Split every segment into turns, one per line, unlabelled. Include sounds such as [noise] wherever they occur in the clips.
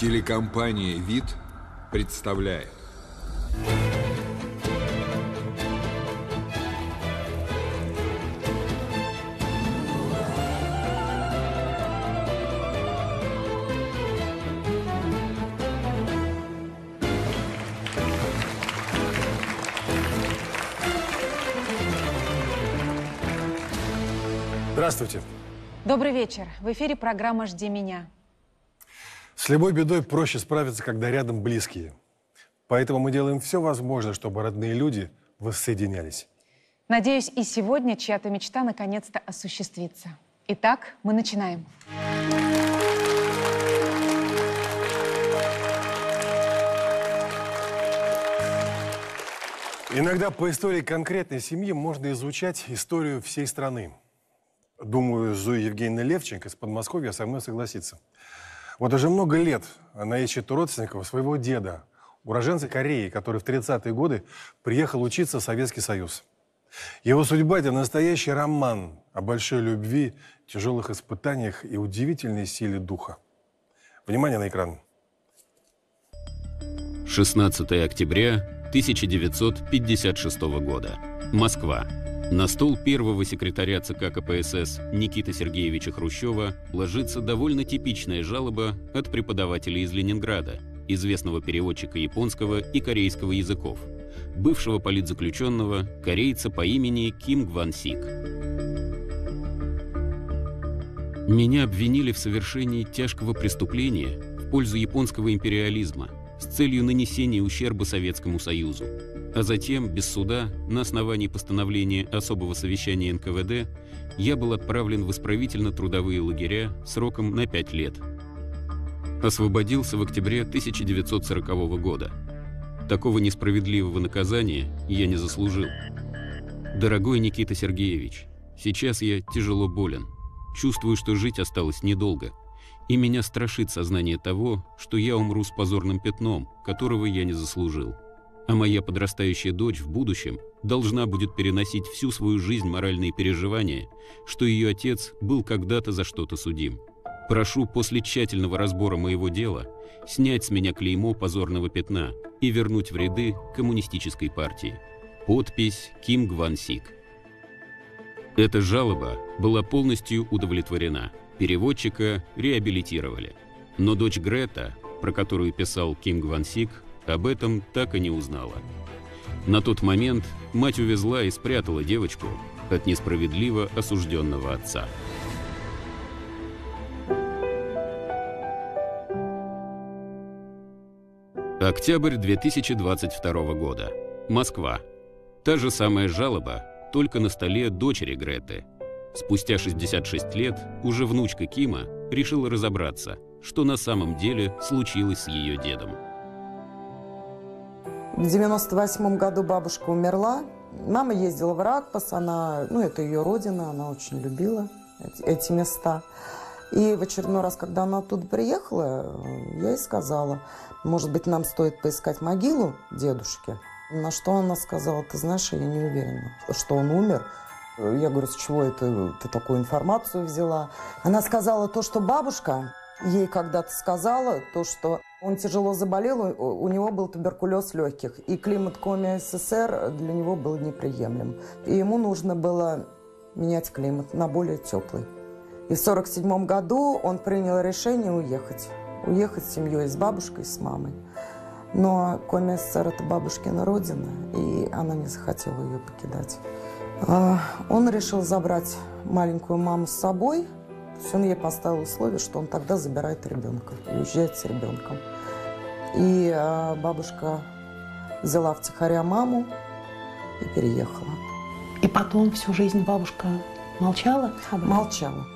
Телекомпания «Вид» представляет
Здравствуйте.
Добрый вечер. В эфире программа «Жди меня».
Любой бедой проще справиться, когда рядом близкие. Поэтому мы делаем все возможное, чтобы родные люди воссоединялись.
Надеюсь, и сегодня чья-то мечта наконец-то осуществится. Итак, мы начинаем.
Иногда по истории конкретной семьи можно изучать историю всей страны. Думаю, Зоя Евгеньевна Левченко из Подмосковья со мной согласится. Вот уже много лет она ищет родственников своего деда, уроженца Кореи, который в 30-е годы приехал учиться в Советский Союз. Его судьба – это настоящий роман о большой любви, тяжелых испытаниях и удивительной силе духа. Внимание на экран.
16 октября 1956 года. Москва. На стол первого секретаря ЦК КПСС Никиты Сергеевича Хрущева ложится довольно типичная жалоба от преподавателя из Ленинграда, известного переводчика японского и корейского языков, бывшего политзаключенного, корейца по имени Ким Гван Сик. Меня обвинили в совершении тяжкого преступления в пользу японского империализма с целью нанесения ущерба Советскому Союзу а затем, без суда, на основании постановления особого совещания НКВД, я был отправлен в исправительно-трудовые лагеря сроком на 5 лет. Освободился в октябре 1940 года. Такого несправедливого наказания я не заслужил. Дорогой Никита Сергеевич, сейчас я тяжело болен. Чувствую, что жить осталось недолго. И меня страшит сознание того, что я умру с позорным пятном, которого я не заслужил а моя подрастающая дочь в будущем должна будет переносить всю свою жизнь моральные переживания, что ее отец был когда-то за что-то судим. Прошу после тщательного разбора моего дела снять с меня клеймо позорного пятна и вернуть в ряды коммунистической партии. Подпись Ким Гван Сик. Эта жалоба была полностью удовлетворена. Переводчика реабилитировали. Но дочь Грета, про которую писал Ким Гван Сик, об этом так и не узнала. На тот момент мать увезла и спрятала девочку от несправедливо осужденного отца. Октябрь 2022 года. Москва. Та же самая жалоба, только на столе дочери Греты. Спустя 66 лет уже внучка Кима решила разобраться, что на самом деле случилось с ее дедом.
В 98 году бабушка умерла. Мама ездила в Ракпас, она, ну, это ее родина, она очень любила эти, эти места. И в очередной раз, когда она оттуда приехала, я ей сказала, может быть, нам стоит поискать могилу дедушки. На что она сказала, ты знаешь, я не уверена, что он умер. Я говорю, с чего это ты такую информацию взяла? Она сказала то, что бабушка ей когда-то сказала, то, что он тяжело заболел, у него был туберкулез легких, и климат коми СССР для него был неприемлем. И ему нужно было менять климат на более теплый. И в 1947 году он принял решение уехать. Уехать с семьей, с бабушкой, с мамой. Но коми СССР – это бабушкина родина, и она не захотела ее покидать. А, он решил забрать маленькую маму с собой – он ей поставил условие, что он тогда забирает ребенка уезжает с ребенком. И э, бабушка взяла втихаря маму и переехала.
И потом всю жизнь бабушка молчала?
Молчала.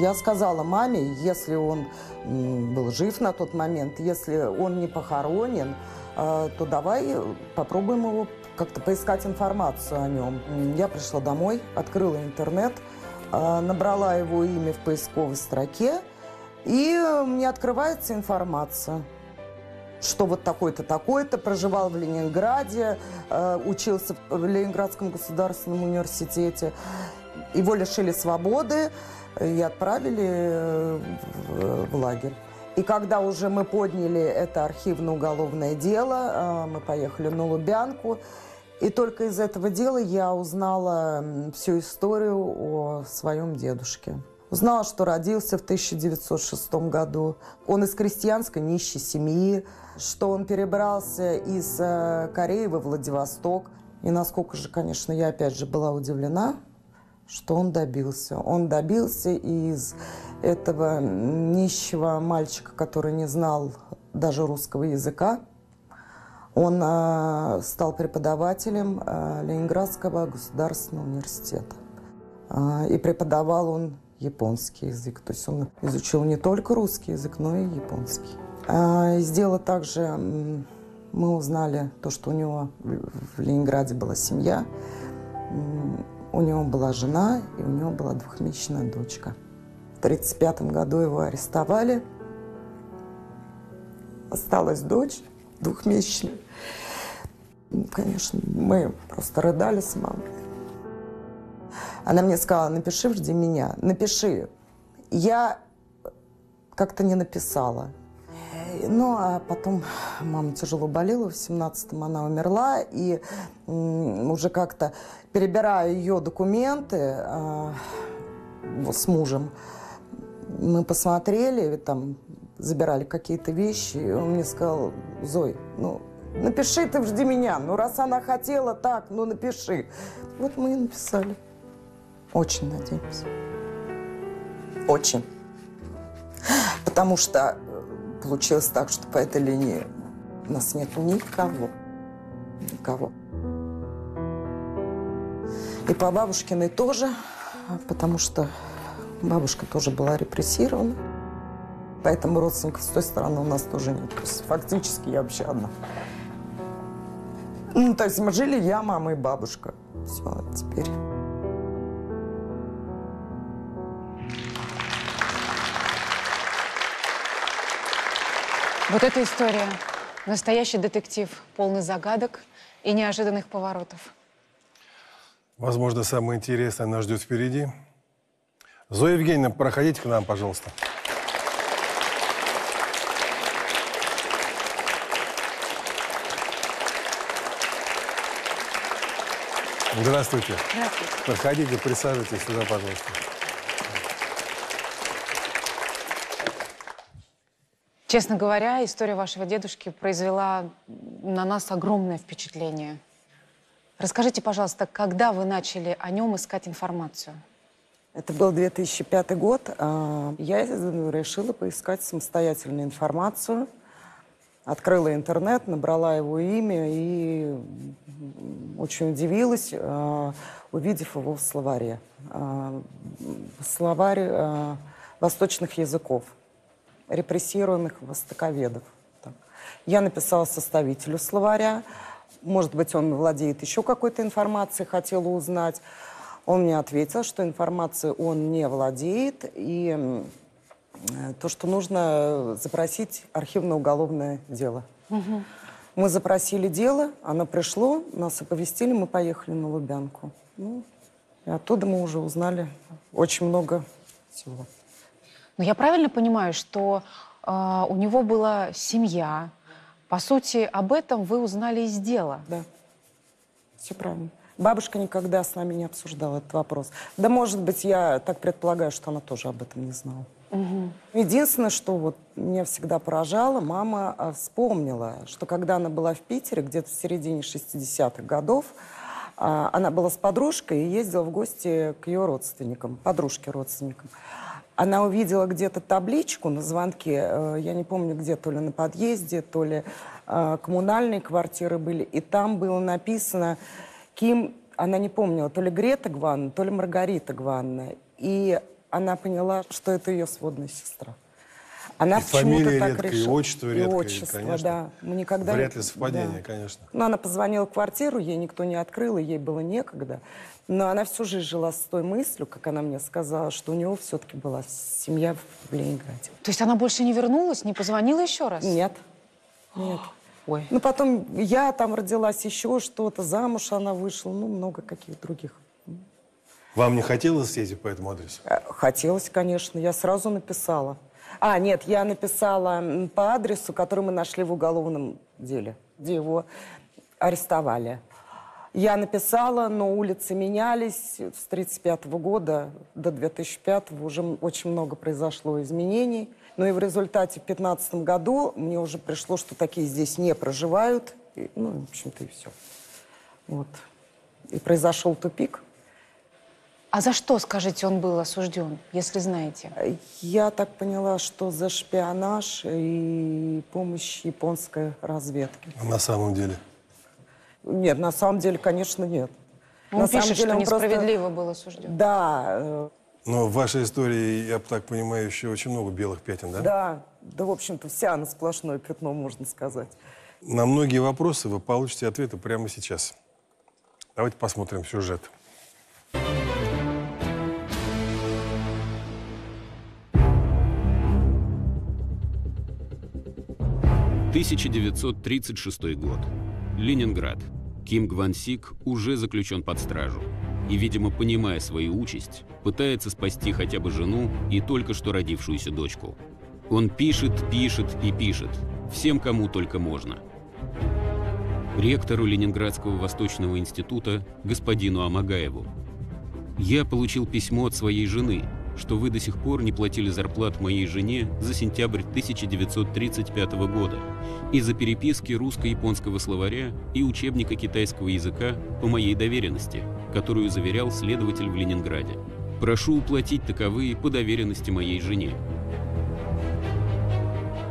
Я сказала маме, если он был жив на тот момент, если он не похоронен, э, то давай попробуем его как-то поискать информацию о нем. Я пришла домой, открыла интернет – а, набрала его имя в поисковой строке, и мне открывается информация, что вот такой-то, такой-то проживал в Ленинграде, а, учился в Ленинградском государственном университете. Его лишили свободы и отправили э, в лагерь. И когда уже мы подняли это архивно-уголовное дело, э, мы поехали на Лубянку, и только из этого дела я узнала всю историю о своем дедушке. Узнала, что родился в 1906 году. Он из крестьянской нищей семьи, что он перебрался из э, Кореи во Владивосток. И насколько же, конечно, я опять же была удивлена, что он добился. Он добился из этого нищего мальчика, который не знал даже русского языка. Он э, стал преподавателем э, Ленинградского государственного университета. Э, и преподавал он японский язык. То есть он изучил не только русский язык, но и японский. Э, дела также мы узнали то, что у него в Ленинграде была семья. У него была жена, и у него была двухмесячная дочка. В 1935 году его арестовали. Осталась дочь двухмесячная. Конечно, мы просто рыдали с мамой. Она мне сказала, напиши «Жди меня». Напиши. Я как-то не написала. Ну, а потом мама тяжело болела, в 17-м она умерла, и уже как-то перебирая ее документы э, с мужем, мы посмотрели, там забирали какие-то вещи, и он мне сказал, Зой, ну, напиши ты, жди меня, ну, раз она хотела так, ну, напиши. Вот мы и написали. Очень надеемся. Очень. Потому что получилось так, что по этой линии у нас нет никого. Никого. И по бабушкиной тоже, потому что бабушка тоже была репрессирована. Поэтому родственников с той стороны у нас тоже нет. То есть фактически я вообще одна. Ну, то есть мы жили я, мама и бабушка. Все, а теперь...
Вот эта история. Настоящий детектив, полный загадок и неожиданных поворотов.
Возможно, самое интересное нас ждет впереди. Зоя Евгеньевна, проходите к нам, пожалуйста. Здравствуйте.
Здравствуйте.
Проходите, присаживайтесь сюда, пожалуйста.
Честно говоря, история вашего дедушки произвела на нас огромное впечатление. Расскажите, пожалуйста, когда вы начали о нем искать информацию?
Это был 2005 год. А, я решила поискать самостоятельную информацию. Открыла интернет, набрала его имя и очень удивилась, а, увидев его в словаре. А, словарь восточных языков репрессируемых востоковедов. Я написала составителю словаря. Может быть, он владеет еще какой-то информацией, хотела узнать. Он мне ответил, что информацией он не владеет, и то, что нужно запросить архивно-уголовное дело. Угу. Мы запросили дело, оно пришло, нас оповестили, мы поехали на Лубянку. Ну, и оттуда мы уже узнали очень много всего.
Но я правильно понимаю, что э, у него была семья. По сути, об этом вы узнали из дела.
Да, все правильно. Бабушка никогда с нами не обсуждала этот вопрос. Да, может быть, я так предполагаю, что она тоже об этом не знала. Угу. Единственное, что вот меня всегда поражало, мама а, вспомнила, что когда она была в Питере, где-то в середине 60-х годов, а, она была с подружкой и ездила в гости к ее родственникам, подружке-родственникам. Она увидела где-то табличку на звонке, э, я не помню где, то ли на подъезде, то ли э, коммунальные квартиры были, и там было написано Ким, она не помнила, то ли Грета Гванна, то ли Маргарита Гванна. И она поняла, что это ее сводная сестра. Она
и фамилия так редкая,
решила.
и отчество редкое,
и отчество,
конечно.
да. Мы никогда...
Вряд ли совпадение, да. конечно.
Но она позвонила в квартиру, ей никто не открыл, и ей было некогда. Но она всю жизнь жила с той мыслью, как она мне сказала, что у него все-таки была семья в Ленинграде.
То есть она больше не вернулась, не позвонила еще раз?
Нет. Нет.
Ой.
Ну, потом я там родилась, еще что-то, замуж она вышла, ну, много каких других.
Вам не хотелось съездить по этому адресу?
Э, хотелось, конечно. Я сразу написала. А, нет, я написала по адресу, который мы нашли в уголовном деле, где его арестовали. Я написала, но улицы менялись с 1935 года до 2005 уже очень много произошло изменений. Ну и в результате в 2015 году мне уже пришло, что такие здесь не проживают. И, ну, в общем-то, и все. Вот. И произошел тупик.
А за что, скажите, он был осужден, если знаете?
Я так поняла, что за шпионаж и помощь японской разведки.
А На самом деле.
Нет, на самом деле, конечно, нет.
Он
на самом
пишет,
деле
что
он просто-
несправедливо был осужден.
Да, э,
Но в вашей истории, я так понимаю, еще очень много белых пятен, да?
да, да, в общем-то, вся она сплошное пятно, можно сказать.
На многие вопросы вы получите ответы прямо сейчас. Давайте посмотрим сюжет.
– 1936 год. Ленинград. Ким Гван Сик уже заключен под стражу. И, видимо, понимая свою участь, пытается спасти хотя бы жену и только что родившуюся дочку. Он пишет, пишет и пишет. Всем, кому только можно. Ректору Ленинградского Восточного института господину Амагаеву. Я получил письмо от своей жены, что вы до сих пор не платили зарплат моей жене за сентябрь 1935 года из-за переписки русско-японского словаря и учебника китайского языка по моей доверенности, которую заверял следователь в Ленинграде. Прошу уплатить таковые по доверенности моей жене.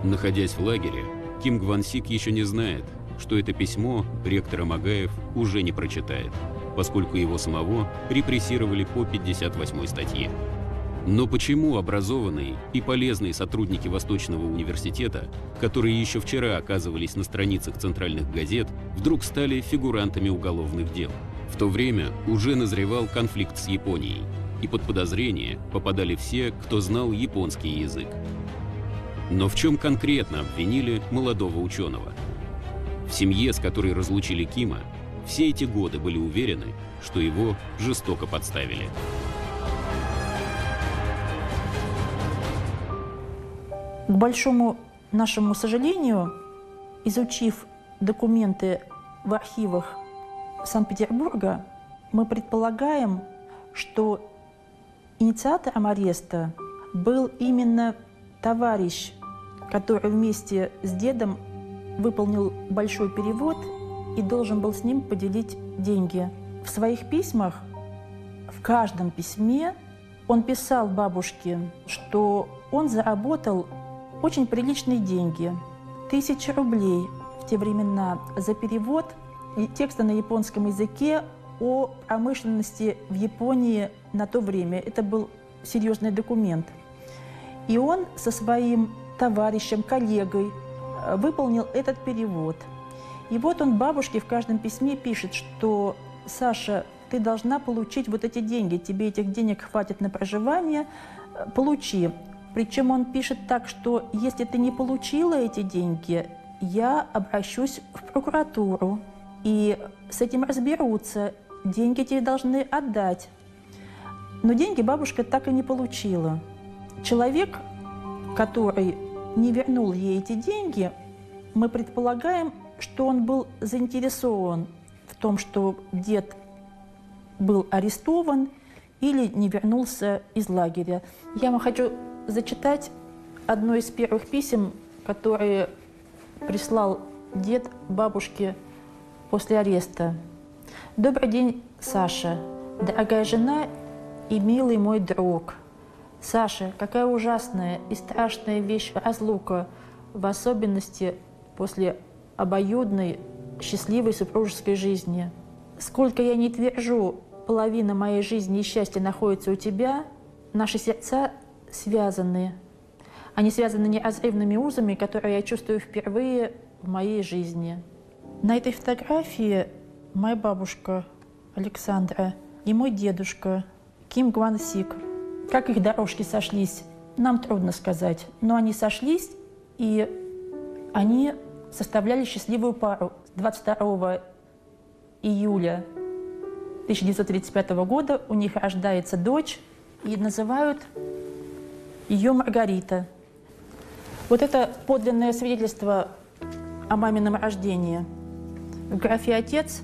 Находясь в лагере, Ким Гвансик еще не знает, что это письмо ректор Магаев уже не прочитает, поскольку его самого репрессировали по 58 статье. Но почему образованные и полезные сотрудники Восточного университета, которые еще вчера оказывались на страницах центральных газет, вдруг стали фигурантами уголовных дел? В то время уже назревал конфликт с Японией, и под подозрение попадали все, кто знал японский язык. Но в чем конкретно обвинили молодого ученого? В семье, с которой разлучили Кима, все эти годы были уверены, что его жестоко подставили.
К большому нашему сожалению, изучив документы в архивах Санкт-Петербурга, мы предполагаем, что инициатором ареста был именно товарищ, который вместе с дедом выполнил большой перевод и должен был с ним поделить деньги. В своих письмах, в каждом письме он писал бабушке, что он заработал очень приличные деньги. Тысячи рублей в те времена за перевод текста на японском языке о промышленности в Японии на то время. Это был серьезный документ. И он со своим товарищем, коллегой э, выполнил этот перевод. И вот он бабушке в каждом письме пишет, что «Саша, ты должна получить вот эти деньги, тебе этих денег хватит на проживание, э, получи». Причем он пишет так, что если ты не получила эти деньги, я обращусь в прокуратуру, и с этим разберутся, деньги тебе должны отдать. Но деньги бабушка так и не получила. Человек, который не вернул ей эти деньги, мы предполагаем, что он был заинтересован в том, что дед был арестован или не вернулся из лагеря. Я вам хочу зачитать одно из первых писем, которые прислал дед бабушке после ареста. «Добрый день, Саша, дорогая жена и милый мой друг. Саша, какая ужасная и страшная вещь разлука, в особенности после обоюдной счастливой супружеской жизни. Сколько я не твержу, половина моей жизни и счастья находится у тебя, наши сердца связаны. Они связаны неразрывными узами, которые я чувствую впервые в моей жизни. На этой фотографии моя бабушка Александра и мой дедушка Ким Гван Сик. Как их дорожки сошлись, нам трудно сказать, но они сошлись, и они составляли счастливую пару. 22 июля 1935 года у них рождается дочь, и называют ее Маргарита. Вот это подлинное свидетельство о мамином рождении. В графе «Отец»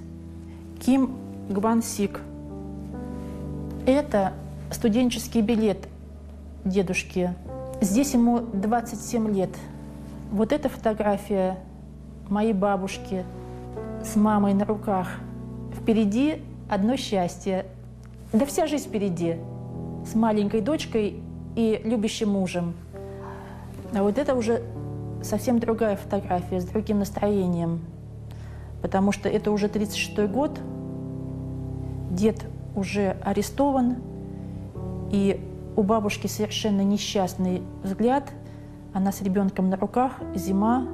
Ким Гван Сик. Это студенческий билет дедушки. Здесь ему 27 лет. Вот эта фотография моей бабушки с мамой на руках. Впереди одно счастье. Да вся жизнь впереди. С маленькой дочкой и любящим мужем. А вот это уже совсем другая фотография, с другим настроением. Потому что это уже 36-й год, дед уже арестован, и у бабушки совершенно несчастный взгляд. Она с ребенком на руках, зима.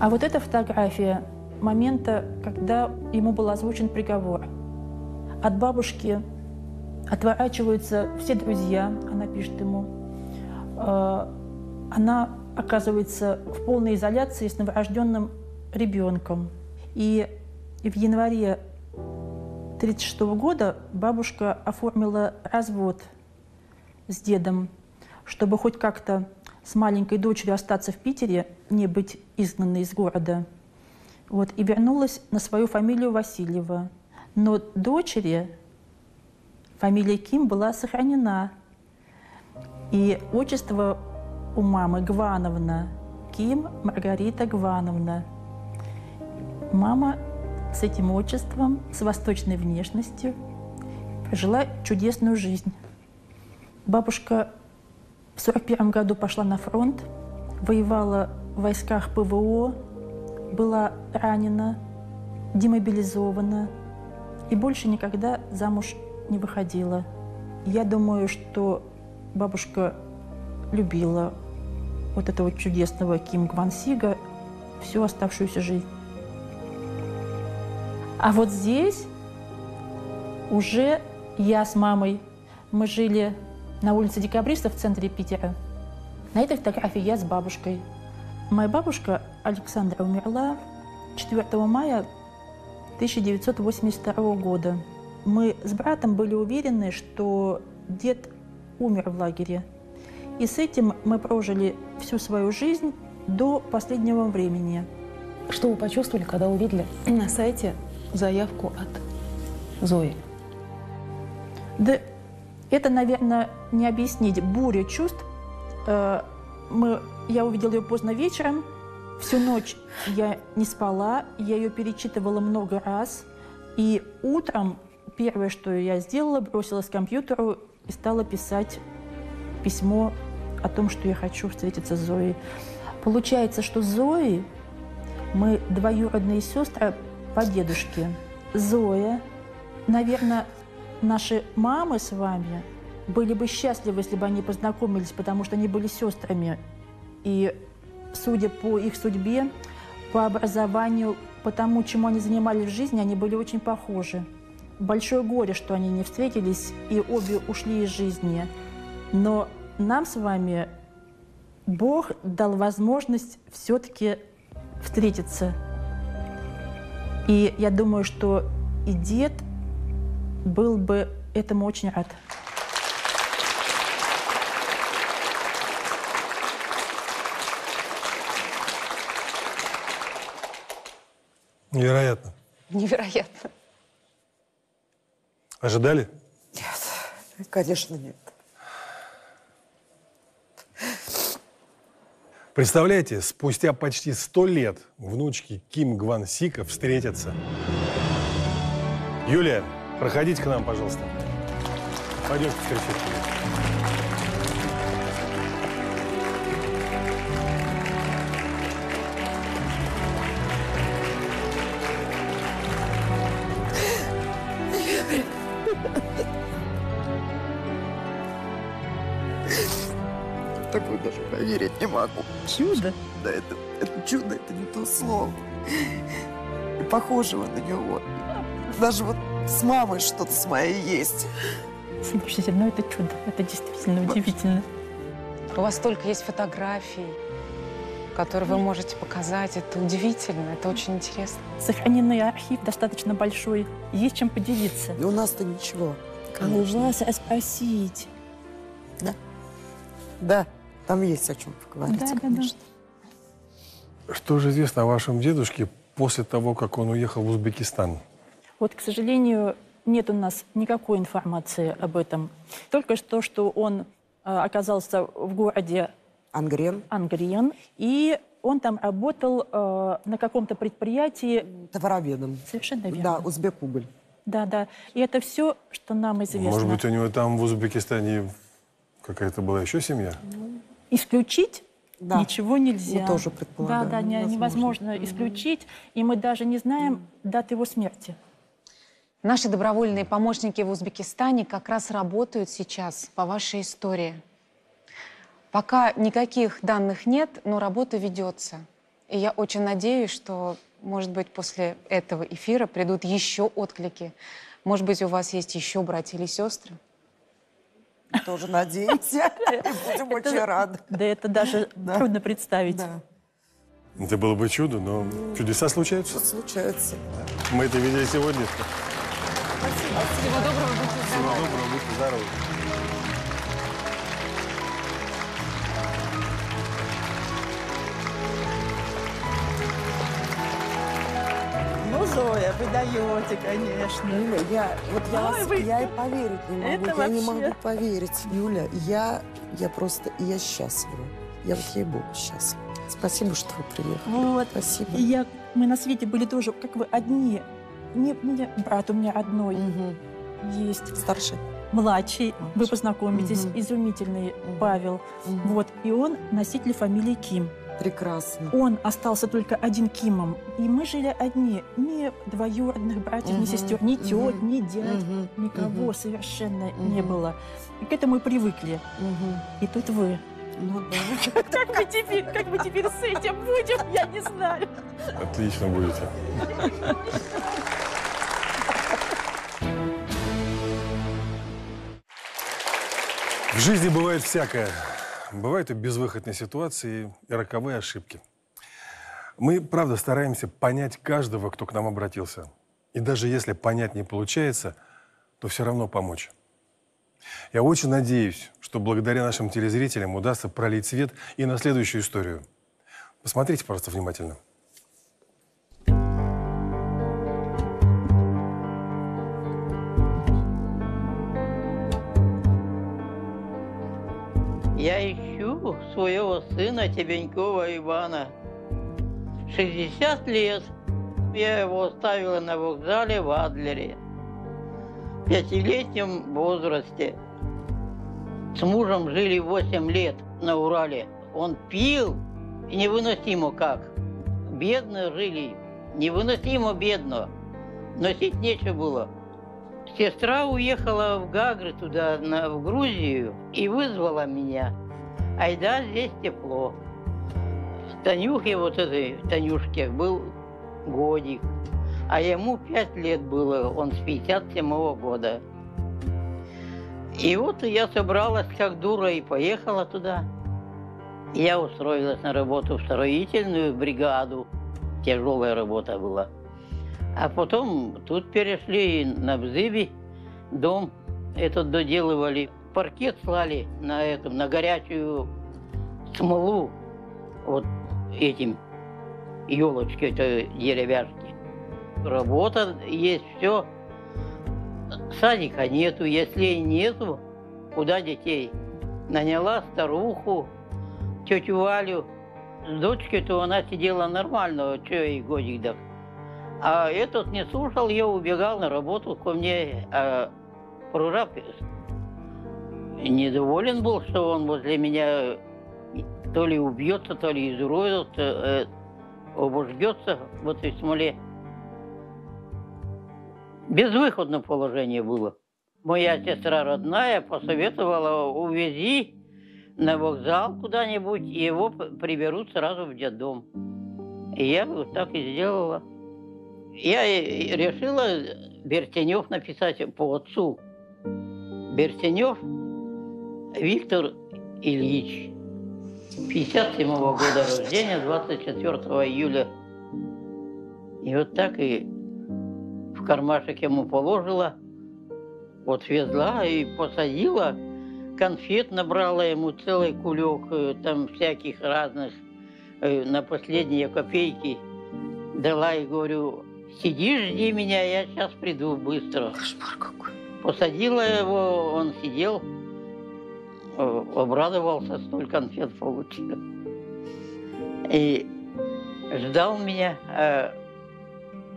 А вот эта фотография момента, когда ему был озвучен приговор. От бабушки отворачиваются все друзья, она пишет ему. Э, она оказывается в полной изоляции с новорожденным ребенком. И в январе 1936 года бабушка оформила развод с дедом, чтобы хоть как-то с маленькой дочерью остаться в Питере, не быть изгнанной из города. Вот, и вернулась на свою фамилию Васильева. Но дочери фамилия Ким была сохранена. И отчество у мамы Гвановна. Ким Маргарита Гвановна. Мама с этим отчеством, с восточной внешностью, прожила чудесную жизнь. Бабушка в 1941 году пошла на фронт, воевала в войсках ПВО, была ранена, демобилизована и больше никогда замуж не выходила. Я думаю, что бабушка любила вот этого чудесного Ким Гвансига всю оставшуюся жизнь. А вот здесь уже я с мамой, мы жили на улице Декабристов в центре Питера. На этой фотографии я с бабушкой. Моя бабушка Александра умерла 4 мая 1982 года. Мы с братом были уверены, что дед умер в лагере. И с этим мы прожили всю свою жизнь до последнего времени.
Что вы почувствовали, когда увидели на сайте заявку от Зои?
Да это, наверное, не объяснить. Буря чувств. Э, мы, я увидела ее поздно вечером. Всю ночь я не спала, я ее перечитывала много раз. И утром первое, что я сделала, бросилась к компьютеру и стала писать письмо о том, что я хочу встретиться с Зоей. Получается, что Зои, мы двоюродные сестры, по дедушке. Зоя, наверное, наши мамы с вами были бы счастливы, если бы они познакомились, потому что они были сестрами. И судя по их судьбе, по образованию, по тому, чему они занимались в жизни, они были очень похожи. Большое горе, что они не встретились и обе ушли из жизни. Но нам с вами Бог дал возможность все-таки встретиться и я думаю, что и дед был бы этому очень рад.
Невероятно.
Невероятно.
Ожидали?
Нет, конечно, нет.
Представляете, спустя почти сто лет внучки Ким Гван Сика встретятся. Юлия, проходите к нам, пожалуйста. Пойдемте встречать.
Могу.
Чудо?
Да, это, это чудо, это не то слово. И похожего на него. Даже вот с мамой что-то с моей есть.
Слушайте, ну это чудо. Это действительно удивительно.
У вас столько есть фотографий, которые вы можете показать. Это удивительно, это очень интересно.
Сохраненный архив достаточно большой. Есть чем поделиться.
И у нас-то ничего.
А у вас спросить.
Да, Там есть о чем поговорить,
Да, да, да.
конечно.
Что же известно о вашем дедушке после того, как он уехал в Узбекистан?
Вот, к сожалению, нет у нас никакой информации об этом. Только что, что он э, оказался в городе
Ангрен,
Ангриен, и он там работал э, на каком-то предприятии.
товароведом.
Совершенно верно.
Да, Узбек-Уголь.
Да, да. И это все, что нам известно.
Может быть, у него там в Узбекистане какая-то была еще семья?
Исключить
Да.
ничего нельзя.
Мы тоже предполагаем,
Да, да, не-
невозможно.
невозможно исключить. И мы даже не знаем даты его смерти.
Наши добровольные помощники в Узбекистане как раз работают сейчас по вашей истории. Пока никаких данных нет, но работа ведется. И я очень надеюсь, что, может быть, после этого эфира придут еще отклики. Может быть, у вас есть еще братья или сестры?
Тоже надеемся. Будем очень рады.
Да это даже
Да.
трудно представить.
Да,
Это было бы чудо, но чудеса случаются.
случается.
Мы это видели сегодня.
Всего доброго, будьте
Всего
здоровы.
доброго, будьте здоровы.
Ну, Зоя, вы даете, конечно.
Юля, я, вот я,
Ой,
вас-
вы-
я и поверить не могу.
Это
я не
вообще-
могу поверить. Юля, я, я просто, я счастлива. Я вот ей-богу счастлива. Спасибо, что вы приехали.
Вот.
Спасибо.
И я, мы на свете были тоже, как вы, одни. Не, не брат у меня одной
Мгм.
есть.
Старший.
Младший, вы
Младший.
познакомитесь,
Мгм.
изумительный
Мгм.
Павел.
Мгм.
Вот, и он носитель фамилии Ким.
Прекрасно.
Он остался только один Кимом. И мы жили одни. Ни двоюродных братьев, ни
Мгм.
сестер, ни тет, ни дядь.
Мгм.
Никого
Мгм.
совершенно не
Мгм.
было. И к этому и привыкли.
Мгм.
И тут вы.
Ну да. [laughs]
Как мы теперь, как мы теперь с этим будем, я не знаю.
Отлично будете. В жизни бывает всякое. Бывают и безвыходные ситуации, и роковые ошибки. Мы, правда, стараемся понять каждого, кто к нам обратился. И даже если понять не получается, то все равно помочь. Я очень надеюсь, что благодаря нашим телезрителям удастся пролить свет и на следующую историю. Посмотрите, пожалуйста, внимательно.
Я ищу своего сына Тебенькова Ивана. 60 лет. Я его оставила на вокзале в Адлере. В пятилетнем возрасте. С мужем жили 8 лет на Урале. Он пил, и невыносимо как. Бедно жили, невыносимо бедно. Носить нечего было. Сестра уехала в Гагры туда, на, в Грузию, и вызвала меня. Айда, здесь тепло. Танюхе вот этой, Танюшке, был годик. А ему пять лет было, он с 57 года. И вот я собралась как дура и поехала туда. Я устроилась на работу в строительную бригаду. Тяжелая работа была. А потом тут перешли на Бзыби, дом этот доделывали. Паркет слали на этом, на горячую смолу. Вот этим елочки, это деревяшки. Работа есть, все. Садика нету, если и нету, куда детей? Наняла старуху, тетю Валю. С дочкой-то она сидела нормально, что ей годик дать. А этот не слушал, я убегал на работу ко мне. А прораб недоволен был, что он возле меня то ли убьется, то ли изурует, э, обожгется в этой смоле. Безвыходное положение было. Моя сестра родная посоветовала, увези на вокзал куда-нибудь, и его приберут сразу в детдом. И я вот так и сделала. Я решила Бертенев написать по отцу. Бертенев Виктор Ильич. 57 года рождения, 24 июля. И вот так и в кармашек ему положила, отвезла и посадила, конфет набрала ему целый кулек, э, там всяких разных, э, на последние копейки дала и говорю, сиди, жди меня, я сейчас приду быстро.
Кошмар какой.
Посадила его, он сидел, э, обрадовался, столь конфет получил. И ждал меня. а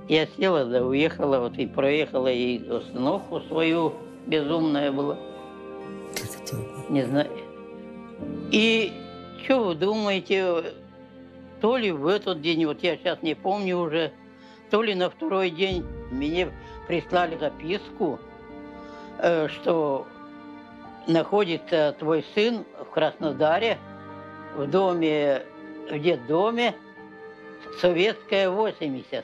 Я села, да уехала, вот и проехала и остановку свою, безумная была. Не знаю. И что вы думаете, то ли в этот день, вот я сейчас не помню уже, то ли на второй день мне прислали записку, э, что находится твой сын в Краснодаре, в доме, в детдоме, советская 80.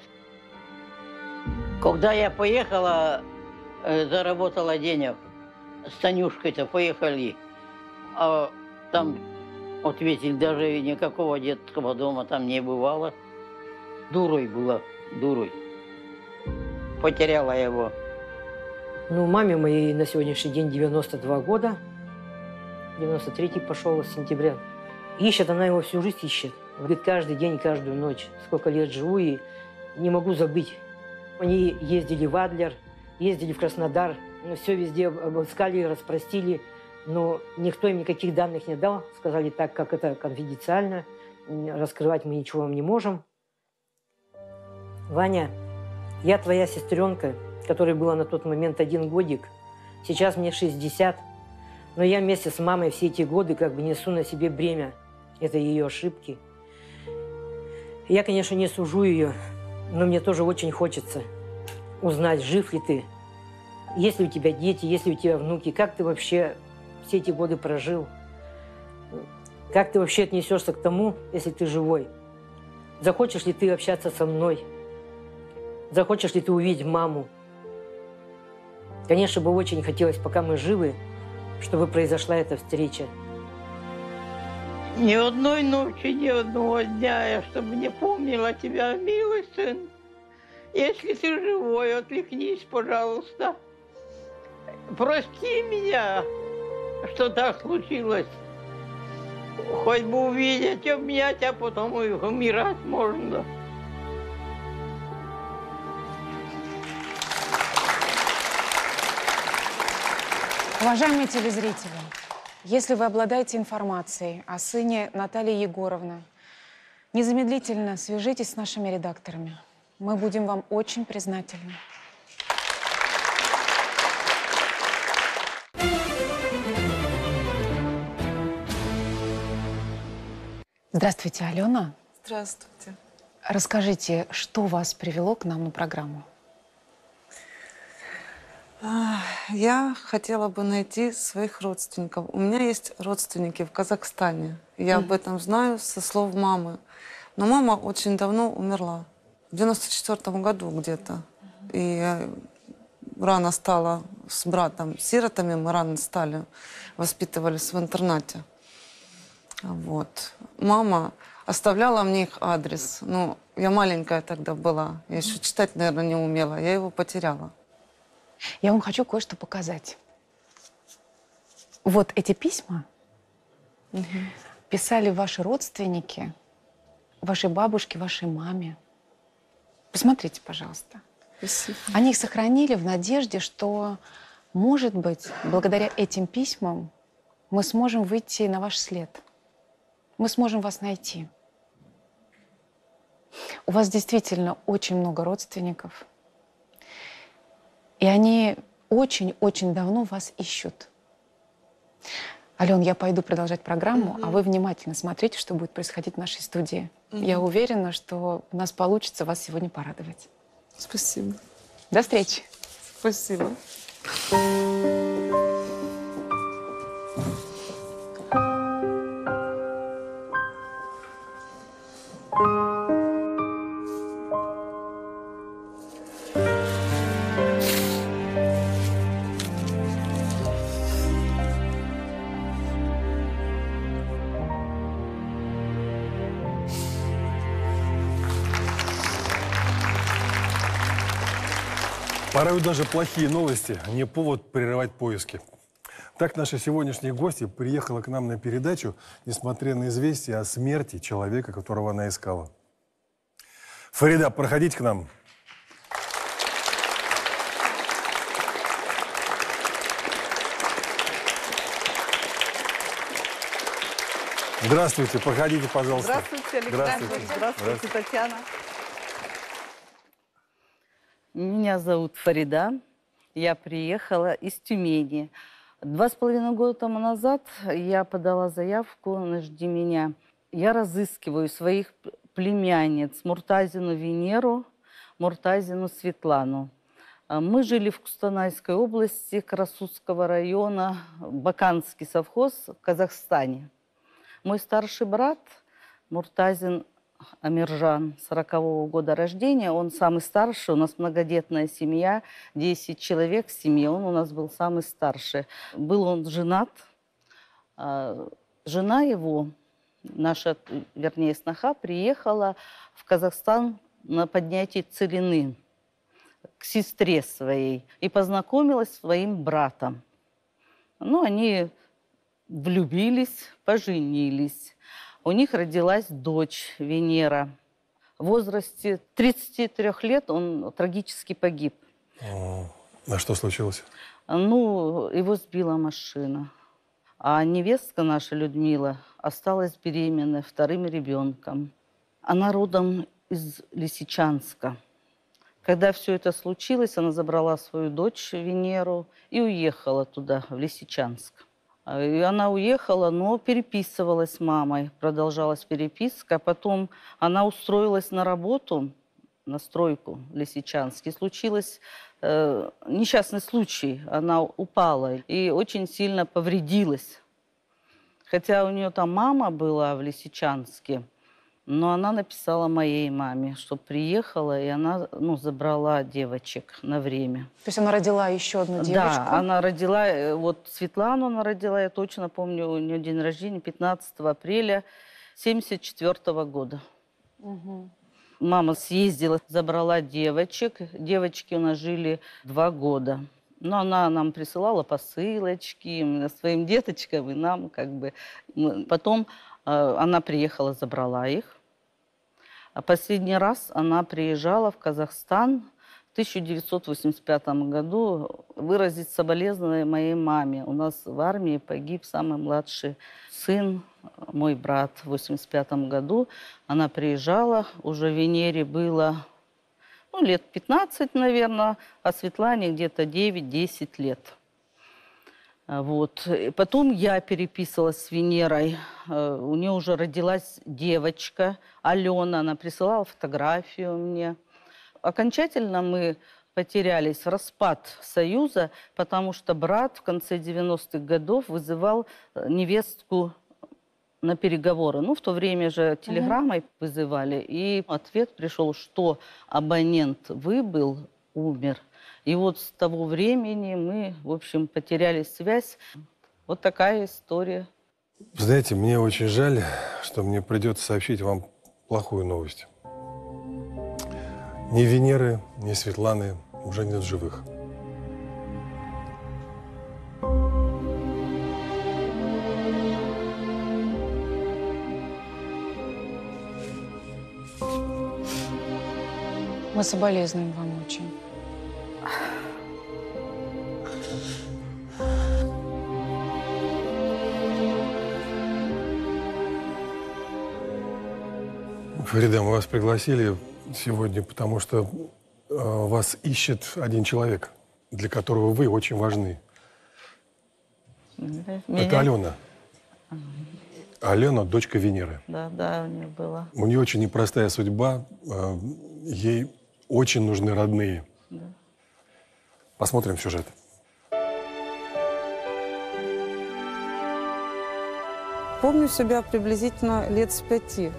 Когда я поехала, э, заработала денег, с Танюшкой-то поехали, а там ответили, даже никакого детского дома там не бывало. Дурой была, дурой. Потеряла его.
Ну, маме моей на сегодняшний день 92 года. 93-й пошел с сентября. Ищет она его всю жизнь ищет. Говорит, каждый день, каждую ночь. Сколько лет живу и не могу забыть. Они ездили в Адлер, ездили в Краснодар. Ну, все везде обыскали, распростили. Но никто им никаких данных не дал. Сказали так, как это конфиденциально. Раскрывать мы ничего вам не можем. Ваня, я твоя сестренка, которой было на тот момент один годик. Сейчас мне 60. Но я вместе с мамой все эти годы как бы несу на себе бремя. Это ее ошибки. Я, конечно, не сужу ее, но мне тоже очень хочется узнать, жив ли ты, есть ли у тебя дети, есть ли у тебя внуки, как ты вообще все эти годы прожил, как ты вообще отнесешься к тому, если ты живой. Захочешь ли ты общаться со мной? Захочешь ли ты увидеть маму? Конечно, бы очень хотелось, пока мы живы, чтобы произошла эта встреча.
Ни одной ночи, ни одного дня я, чтобы не помнила тебя, милый сын. Если ты живой, отвлекнись, пожалуйста. Прости меня, что так случилось. Хоть бы увидеть, обнять, а потом и умирать можно.
Уважаемые телезрители, если вы обладаете информацией о сыне Натальи Егоровны, незамедлительно свяжитесь с нашими редакторами. Мы будем вам очень признательны. Здравствуйте, Алена.
Здравствуйте.
Расскажите, что вас привело к нам на программу?
Я хотела бы найти своих родственников. У меня есть родственники в Казахстане. Я об этом знаю со слов мамы. Но мама очень давно умерла. В 94 году где-то. И рано стала с братом. Сиротами мы рано стали. Воспитывались в интернате. Вот. Мама оставляла мне их адрес. Ну, я маленькая тогда была. Я еще читать, наверное, не умела. Я его потеряла.
Я вам хочу кое-что показать. Вот эти письма писали ваши родственники, вашей бабушке, вашей маме. Посмотрите, пожалуйста.
Спасибо.
Они их сохранили в надежде, что, может быть, благодаря этим письмам мы сможем выйти на ваш след. Мы сможем вас найти. У вас действительно очень много родственников. И они очень-очень давно вас ищут. Ален, я пойду продолжать программу, а вы внимательно смотрите, что будет происходить в нашей студии. Я уверена, что у нас получится вас сегодня порадовать.
Спасибо.
До встречи.
Спасибо.
Порой даже плохие новости не повод прерывать поиски. Так наша сегодняшняя гостья приехала к нам на передачу, несмотря на известие о смерти человека, которого она искала. Фарида, проходите к нам. Здравствуйте, проходите, пожалуйста.
Здравствуйте, Александр.
Здравствуйте.
Здравствуйте, Татьяна. Меня зовут Фарида. Я приехала из Тюмени. Два с половиной года тому назад я подала заявку на «Жди меня». Я разыскиваю своих племянниц Муртазину Венеру, Муртазину Светлану. Мы жили в Кустанайской области, Красудского района, Баканский совхоз в Казахстане. Мой старший брат Муртазин Амиржан, 40-го года рождения, он самый старший, у нас многодетная семья, 10 человек в семье, он у нас был самый старший. Был он женат, а, жена его, наша, вернее, сноха, приехала в Казахстан на поднятие целины к сестре своей и познакомилась с своим братом. Ну, они влюбились, поженились. У них родилась дочь Венера. В возрасте 33 лет он трагически погиб.
О, А что случилось?
Ну, его сбила машина. А невестка наша Людмила осталась беременной вторым ребенком. Она родом из Лисичанска. Когда все это случилось, она забрала свою дочь Венеру и уехала туда, в Лисичанск. А, И она уехала, но переписывалась с мамой, продолжалась переписка. Потом она устроилась на работу, на стройку Лисичанске. Случилось э, несчастный случай. Она упала и очень сильно повредилась. Хотя у нее там мама была в Лисичанске, но она написала моей маме, что приехала, и она ну, забрала девочек на время.
То есть она родила еще одну девочку?
Да, она родила, э, вот Светлану она родила, я точно помню, у нее день рождения 15 апреля 74 года.
Мгм.
Мама съездила, забрала девочек. Девочки у нас жили два года. Но она нам присылала посылочки своим деточкам и нам как бы. Потом э, она приехала, забрала их. А последний раз она приезжала в Казахстан в 1985 году выразить соболезнования моей маме. У нас в армии погиб самый младший сын, мой брат, в 1985 году. Она приезжала, уже Венере было ну, лет 15, наверное, а Светлане где-то 9-10 лет. А, Вот. И потом я переписывалась с Венерой. Э, У нее уже родилась девочка Алена. Она присылала фотографию мне. Окончательно мы потерялись распад Союза, потому что брат в конце 90-х годов вызывал э, невестку на переговоры. Ну, в то время же телеграммой вызывали. И ответ пришел, что абонент выбыл, умер. И вот с того времени мы, в общем, потеряли связь. Вот такая история.
Знаете, мне очень жаль, что мне придется сообщить вам плохую новость. Ни Венеры, ни Светланы уже нет в живых.
Мы соболезнуем вам
Фарида, мы вас пригласили сегодня, потому что э, вас ищет один человек, для которого вы очень важны. Это
Меня-
Алена. Алена – дочка Венеры.
Да, да, у нее было.
У нее очень непростая судьба. э, Ей очень нужны родные. Посмотрим сюжет.
Помню себя приблизительно лет с пяти.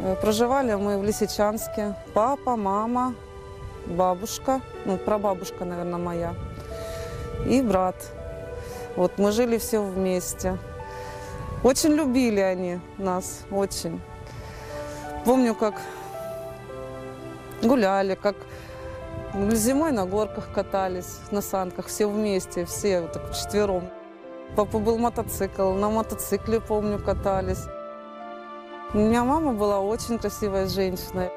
Э, Проживали мы в Лисичанске. Папа, мама, бабушка, ну, прабабушка, наверное, моя, и брат. Вот мы жили все вместе. Очень любили они нас, очень. Помню, как гуляли, как зимой на горках катались, на санках, все вместе, все вот так вчетвером. Папа был мотоцикл, на мотоцикле, помню, катались. У меня мама была очень красивая женщина.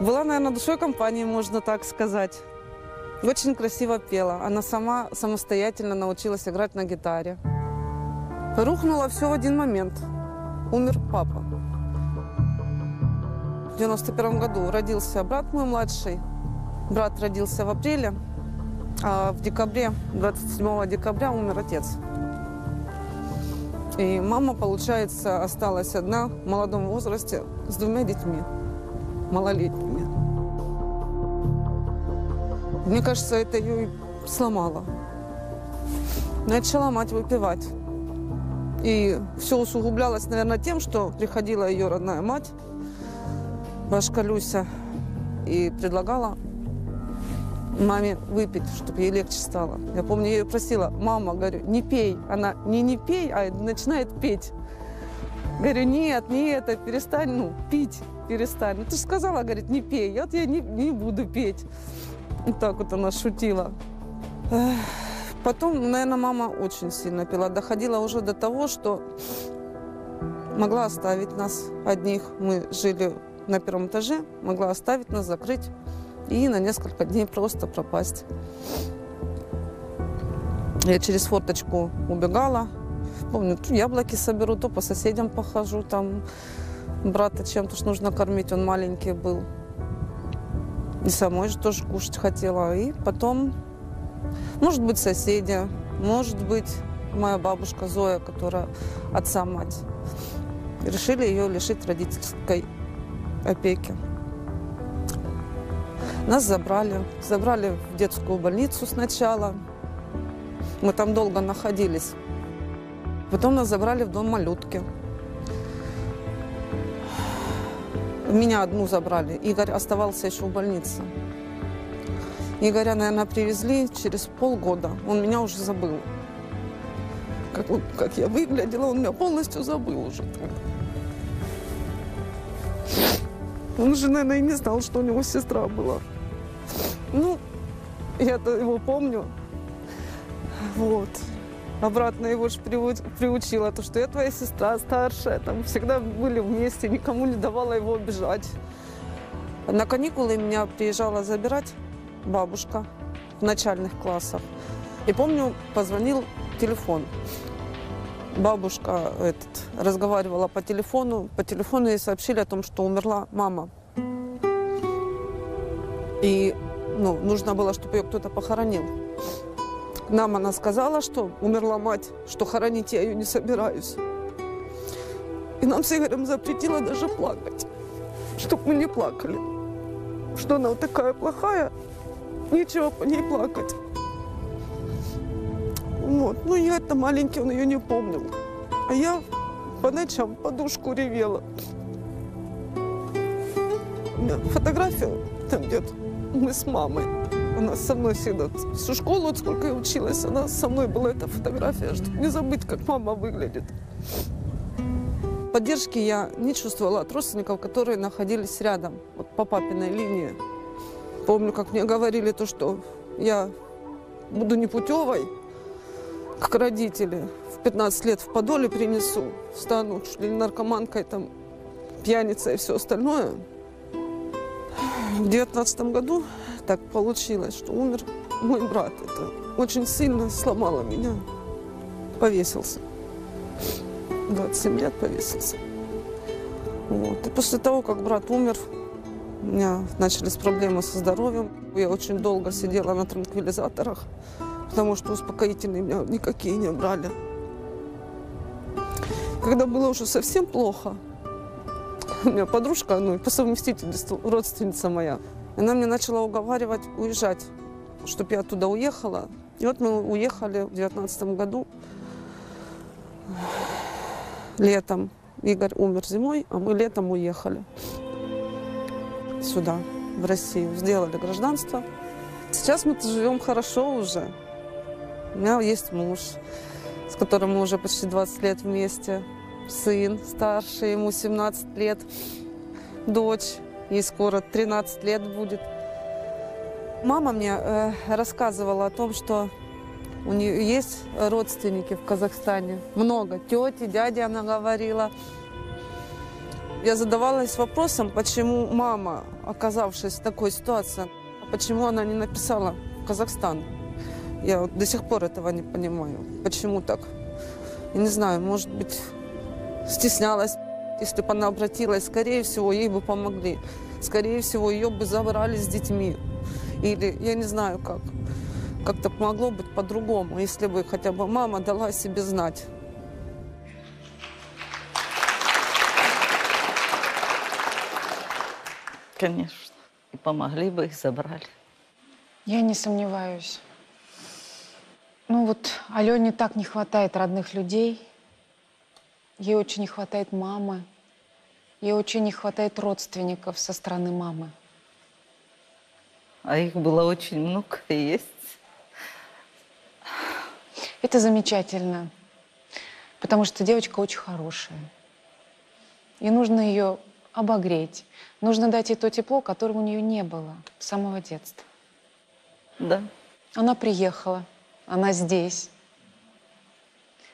Была, наверное, душой компании, можно так сказать. Очень красиво пела. Она сама самостоятельно научилась играть на гитаре. Рухнуло все в один момент. Умер папа. В 91 году родился брат мой младший. Брат родился в апреле, а в декабре, 27 декабря умер отец. И мама, получается, осталась одна в молодом возрасте с двумя детьми, малолетними. Мне кажется, это ее и сломало. Начала мать выпивать. И все усугублялось, наверное, тем, что приходила ее родная мать, башка Люся, и предлагала маме выпить, чтобы ей легче стало. Я помню, я ее просила, мама, говорю, не пей. Она не не пей, а начинает петь. Говорю, нет, не это, перестань, ну, пить, перестань. Ну, ты же сказала, говорит, не пей. Вот я не, не буду петь. И так вот она шутила. Потом, наверное, мама очень сильно пила. Доходила уже до того, что могла оставить нас одних. Мы жили на первом этаже, могла оставить нас, закрыть и на несколько дней просто пропасть. Я через форточку убегала. Помню, то яблоки соберу, то по соседям похожу, там брата чем-то ж нужно кормить, он маленький был. И самой же тоже кушать хотела. И потом, может быть, соседи, может быть, моя бабушка Зоя, которая отца мать. Решили ее лишить родительской опеки. Нас забрали. Забрали в детскую больницу сначала. Мы там долго находились. Потом нас забрали в дом малютки. Меня одну забрали. Игорь оставался еще в больнице. Игоря, наверное, привезли через полгода. Он меня уже забыл. Как, как я выглядела, он меня полностью забыл уже. Он же, наверное, и не знал, что у него сестра была. Ну, я-то его помню. Вот. Обратно его же приучила, то, что я твоя сестра старшая, там всегда были вместе, никому не давала его обижать. На каникулы меня приезжала забирать бабушка в начальных классах. И помню, позвонил телефон. Бабушка этот, разговаривала по телефону. По телефону ей сообщили о том, что умерла мама. И ну, нужно было, чтобы ее кто-то похоронил. Нам она сказала, что умерла мать, что хоронить я ее не собираюсь. И нам с Игорем запретила даже плакать, чтобы мы не плакали. Что она вот такая плохая, нечего по ней плакать. Вот. Ну, я это маленький, он ее не помнил. А я по ночам подушку ревела. Фотография там где-то мы с мамой. Она со мной всегда, всю школу, вот сколько я училась, она со мной была эта фотография, чтобы не забыть, как мама выглядит. Поддержки я не чувствовала от родственников, которые находились рядом, вот по папиной линии. Помню, как мне говорили то, что я буду непутевой, как родители. В 15 лет в подоле принесу, стану чуть ли наркоманкой, там, пьяницей и все остальное. В девятнадцатом году так получилось, что умер мой брат. Это очень сильно сломало меня. Повесился. 27 лет повесился. Вот. И после того, как брат умер, у меня начались проблемы со здоровьем. Я очень долго сидела на транквилизаторах, потому что успокоительные меня никакие не брали. Когда было уже совсем плохо, [laughs] у меня подружка, ну, по совместительству родственница моя, она мне начала уговаривать уезжать, чтобы я оттуда уехала. И вот мы уехали в девятнадцатом году летом. Игорь умер зимой, а мы летом уехали сюда, в Россию. Сделали гражданство. Сейчас мы живем хорошо уже. У меня есть муж, с которым мы уже почти 20 лет вместе сын старший, ему 17 лет, дочь, ей скоро 13 лет будет. Мама мне э, рассказывала о том, что У нее есть родственники в Казахстане. Много. Тети, дяди, она говорила. Я задавалась вопросом, почему мама, оказавшись в такой ситуации, почему она не написала в Казахстан. Я вот до сих пор этого не понимаю. Почему так? Я не знаю, может быть, стеснялась. Если бы она обратилась, скорее всего, ей бы помогли. Скорее всего, ее бы забрали с детьми. Или я не знаю как. Как-то могло быть по-другому, если бы хотя бы мама дала себе знать.
Конечно. И помогли бы, их забрали.
Я не сомневаюсь. Ну вот Алене так не хватает родных людей. Ей очень не хватает мамы. Ей очень не хватает родственников со стороны мамы.
А их было очень много и есть.
Это замечательно, потому что девочка очень хорошая. И нужно ее обогреть. Нужно дать ей то тепло, которого у нее не было с самого детства.
Да.
Она приехала, она здесь.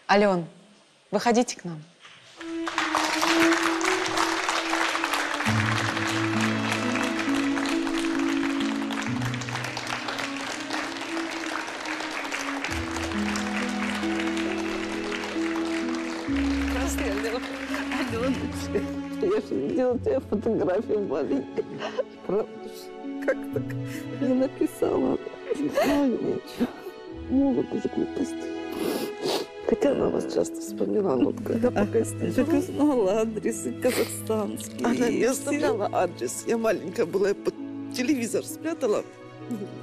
Ален, выходите к нам.
Аленочка, я же видела тебя фотографию маленькой. Правда ж, как так не написала? Ну, ничего. Молодость, глупость. Хотя она вас часто вспоминала, вот когда пока
Я знала адресы казахстанские.
Она не оставляла адрес. Я маленькая была, я под телевизор спрятала.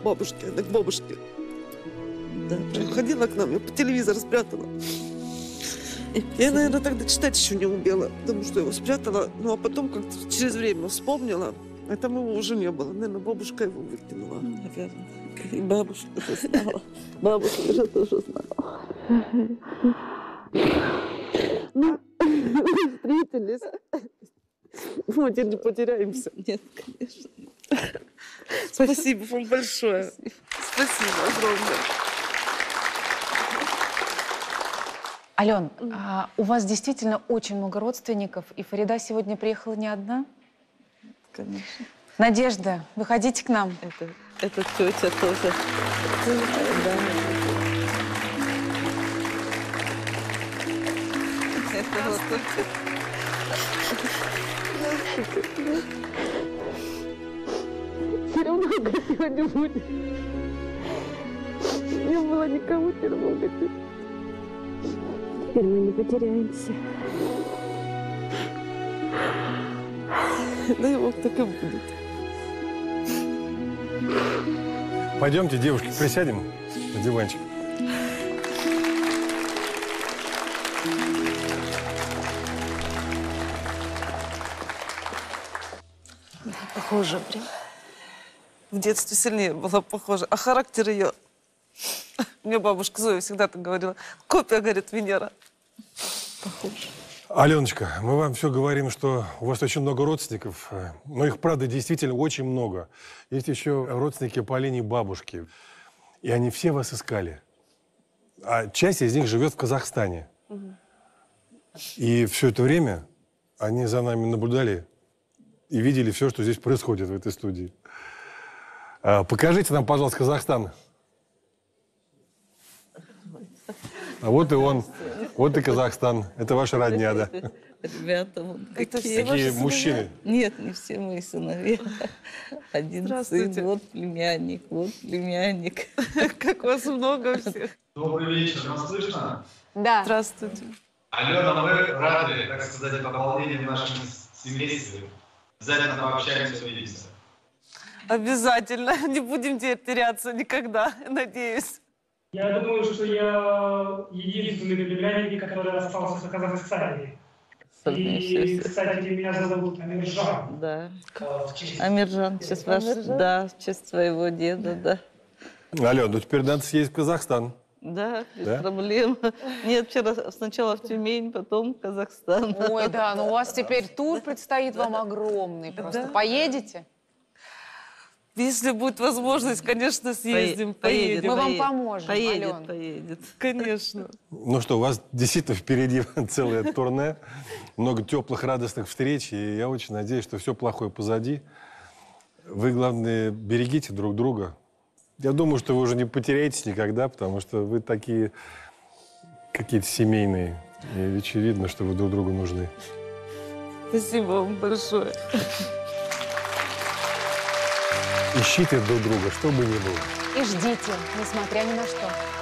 Бабушке, она к бабушке.
Да,
Приходила к нам, я по телевизор спрятала. Я, наверное, тогда читать еще не умела, потому что его спрятала. Ну, а потом как-то через время вспомнила. А там его уже не было. Наверное, бабушка его выкинула.
Наверное.
И бабушка тоже знала. Бабушка же тоже знала. Ну, встретились. Мы теперь не потеряемся.
Нет, конечно.
Спасибо вам большое. Спасибо огромное.
Ален, а у вас действительно очень много родственников, и Фарида сегодня приехала не одна?
Конечно.
Надежда, выходите к нам.
Это, это тетя тоже. Да. Это вот
хотела не будет. Не было никого, хотела. Теперь мы не потеряемся. Дай Бог, так и будет.
Пойдемте, девушки, присядем на диванчик.
Похоже, прям. В детстве сильнее была похожа. А характер ее... Мне бабушка Зоя всегда так говорила. Копия, говорит, Венера.
Аленочка, мы вам все говорим, что у вас очень много родственников, э, но их, правда, действительно очень много. Есть еще родственники по линии бабушки, и они все вас искали. А часть из них живет в Казахстане. И все это время они за нами наблюдали и видели все, что здесь происходит в этой студии. А, Покажите нам, пожалуйста, Казахстан. А вот и он, вот и Казахстан. Это ваша родня, да?
Ребята, вот
Это
какие.
Такие мужчины.
Нет, не все мои сыновья. Один
Здравствуйте.
сын, вот племянник, вот племянник.
Как вас много всех.
Добрый вечер, нас слышно?
Да.
Здравствуйте.
Алена, мы рады, так сказать, пополнению в нашем семействе. Обязательно пообщаемся, увидимся.
Обязательно. [laughs] Не будем теряться никогда, [laughs] надеюсь.
Я думаю, что я единственный племянник, который остался в Казахстане. И, кстати, меня зовут Амиржан.
Да.
Э, в честь-
Амиржан, в честь ваш... Да, в честь своего деда, да.
Ален, ну теперь надо съездить в Казахстан.
Да, без
Да?
проблем. [laughs] Нет, вчера сначала в Тюмень, потом в Казахстан.
Ой, да, но у вас [laughs] теперь тур предстоит вам огромный просто.
Да.
Поедете?
Если будет возможность, конечно, съездим,
поедет,
поедем.
Мы вам поможем,
Поедет,
Ален.
поедет.
Конечно.
Ну что, у вас действительно впереди [laughs] целое турне, много теплых, радостных встреч, и я очень надеюсь, что все плохое позади. Вы, главное, берегите друг друга. Я думаю, что вы уже не потеряетесь никогда, потому что вы такие какие-то семейные. И очевидно, что вы друг другу нужны.
Спасибо вам большое.
Ищите друг друга, что бы ни было.
И ждите, несмотря ни на что.